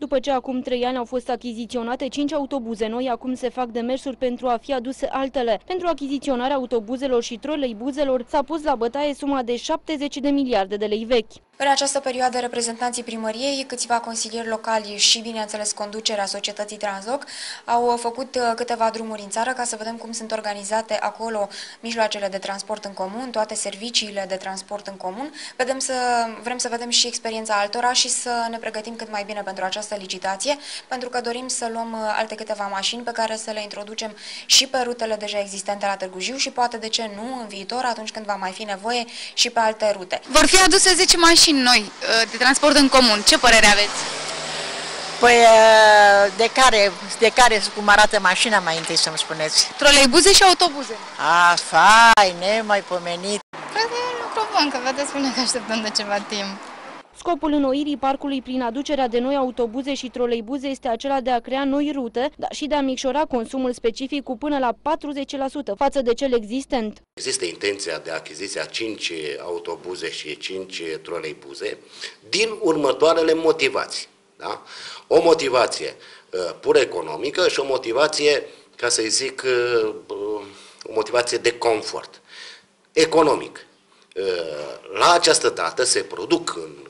După ce acum trei ani au fost achiziționate cinci autobuze noi, acum se fac demersuri pentru a fi aduse altele. Pentru achiziționarea autobuzelor și troleibuzelor s-a pus la bătaie suma de 70 de miliarde de lei vechi. În această perioadă, reprezentanții primăriei, câțiva consilieri locali și, bineînțeles, conducerea societății Transloc au făcut uh, câteva drumuri în țară ca să vedem cum sunt organizate acolo mijloacele de transport în comun, toate serviciile de transport în comun. Vedem să, vrem să vedem și experiența altora și să ne pregătim cât mai bine pentru această licitație, pentru că dorim să luăm uh, alte câteva mașini pe care să le introducem și pe rutele deja existente la Târgu Jiu și poate, de ce nu, în viitor, atunci când va mai fi nevoie și pe alte rute. Vor fi aduse 10 mașini mașini noi uh, de transport în comun. Ce părere aveți? Păi uh, de care, de care, cum arată mașina mai întâi să-mi spuneți? Troleibuze și autobuze. A, fai, nemaipomenit. Păi nu provăm, că vedeți spune că așteptăm de ceva timp. Scopul înnoirii parcului prin aducerea de noi autobuze și troleibuze este acela de a crea noi rute, dar și de a micșora consumul specific cu până la 40% față de cel existent. Există intenția de achiziția 5 autobuze și 5 troleibuze din următoarele motivații. Da? O motivație uh, pur economică și o motivație, ca să zic, uh, o motivație de confort. Economic. Uh, la această dată se produc în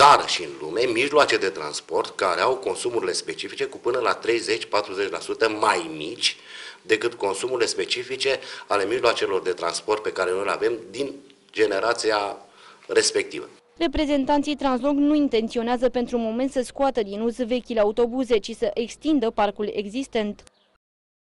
țară și în lume mijloace de transport care au consumurile specifice cu până la 30-40% mai mici decât consumurile specifice ale mijloacelor de transport pe care noi le avem din generația respectivă. Reprezentanții Translog nu intenționează pentru moment să scoată din uz vechile autobuze, ci să extindă parcul existent.